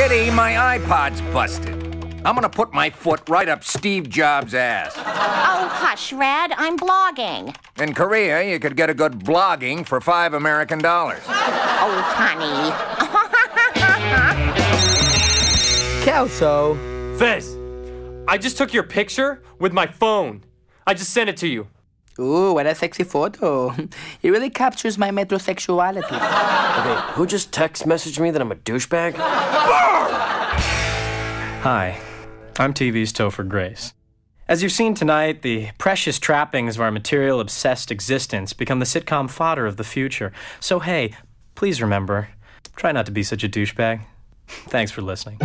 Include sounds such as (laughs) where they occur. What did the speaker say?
Kitty, my iPod's busted. I'm gonna put my foot right up Steve Jobs' ass. Oh, hush, Red. I'm blogging. In Korea, you could get a good blogging for five American dollars. (laughs) Oh, honey. (laughs) Kelso. Fez, I just took your picture with my phone. I just sent it to you. Ooh, what a sexy photo. (laughs) It really captures my metrosexuality. Okay, who just text messaged me that I'm a douchebag? (laughs) Hi, I'm TV's Topher Grace. As you've seen tonight, the precious trappings of our material obsessed existence become the sitcom fodder of the future. So, hey, please remember try not to be such a douchebag. Thanks for listening.